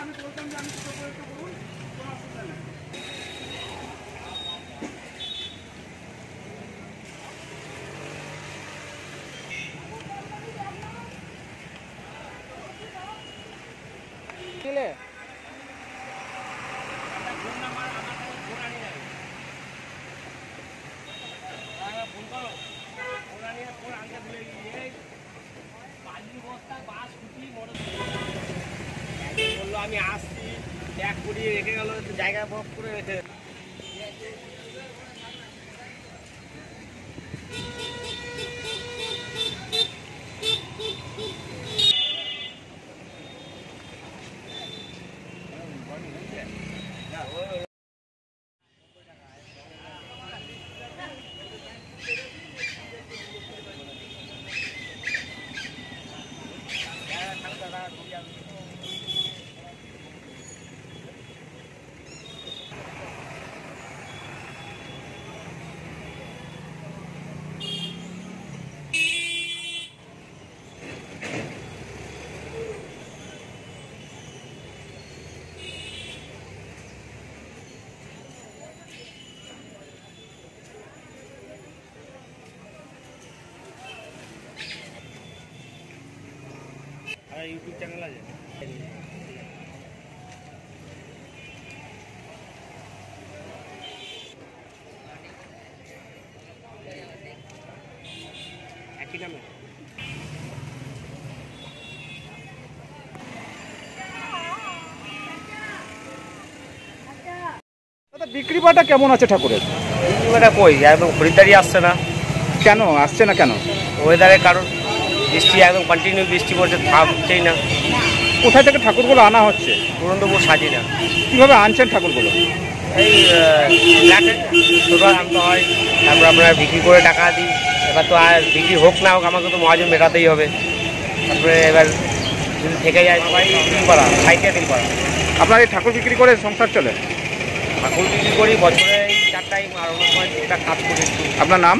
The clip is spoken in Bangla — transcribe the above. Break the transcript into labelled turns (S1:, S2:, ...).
S1: আমি বলতাম যে আমি ছোটো করে একটু করুন কোনো অসুবিধা নেই। দিলে
S2: ফোন করো। ফোন আনিয়ে ফোন আনতে ভুলে গিয়ে বালির বস্তা বাস আমি আসছি ব্যাগ করিয়ে রেখে গেল জায়গা বক করে রেখে ইউটিউব চ্যানেল আছে। একই নামে।
S1: বিক্রি বাটা কেমন আছে ঠাকুরের?
S2: এটা কই? একদম খরিদ্দারি আসছে না।
S1: কেন? আসছে না কেন?
S2: ওয়েদারের কারণ বৃষ্টি একদম কন্টিনিউ বৃষ্টি পড়ছে থামছেই না।
S1: কোথায় থেকে ঠাকুরগুলো আনা হচ্ছে?
S2: পুরন্দপুর সাজি না
S1: কীভাবে আনছেন ঠাকুরগুলো?
S2: এই ফ্ল্যাটে। ছোটো আনতে হয় তারপর আমরা বিক্রি করে টাকা দিই। এবার তো আর বিক্রি হোক না হোক আমাকে তো মহাজন মেটাতেই হবে। তারপরে এবার যদি থেকে যায় সবাই দিন পাড়া সাইকেল দিন পাড়া
S1: আপনার এই ঠাকুর বিক্রি করে সংসার চলে?
S2: ঠাকুর বিক্রি করি বছরে এই চার টাইম আর অন্য সময় কাজ করি।
S1: আপনার নাম?